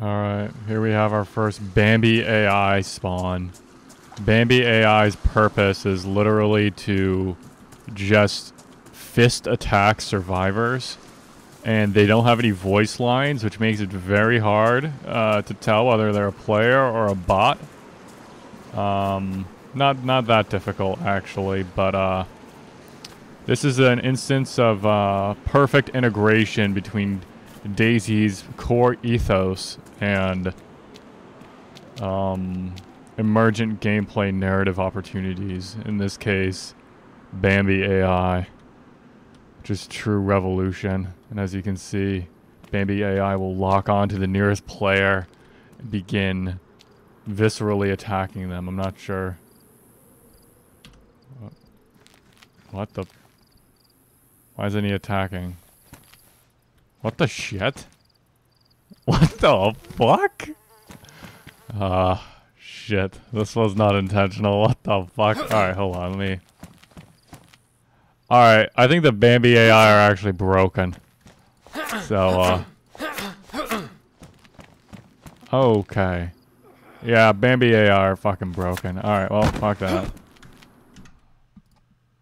Alright, here we have our first Bambi AI spawn. Bambi AI's purpose is literally to just fist attack survivors. And they don't have any voice lines, which makes it very hard uh, to tell whether they're a player or a bot. Um, not not that difficult actually, but uh, this is an instance of uh, perfect integration between DayZ's core ethos and um, emergent gameplay narrative opportunities. In this case, Bambi AI, which is true revolution. And as you can see, Bambi AI will lock on to the nearest player and begin viscerally attacking them. I'm not sure. What the? Why isn't he attacking? What the shit? What the fuck? Ah, uh, shit. This was not intentional. What the fuck? Alright, hold on. Let me... Alright, I think the Bambi AI are actually broken. So, uh... Okay. Yeah, Bambi AI are fucking broken. Alright, well, fuck that.